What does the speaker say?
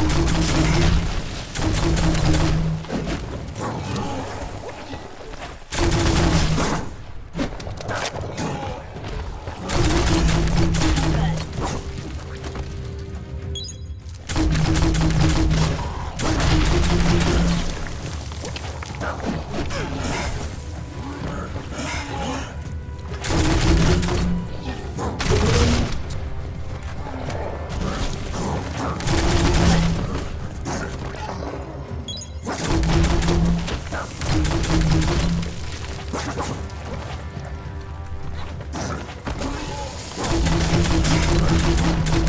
Thank Let's go.